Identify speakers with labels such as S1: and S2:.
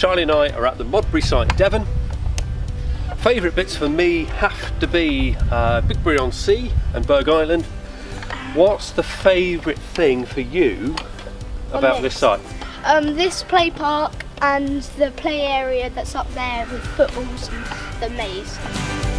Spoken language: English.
S1: Charlie and I are at the Modbury site Devon. Favourite bits for me have to be uh, Bigbury on Sea and Burgh Island. What's the favourite thing for you about this
S2: this?
S1: site?
S2: Um, this play park and the play area that's up there with footballs and the maze.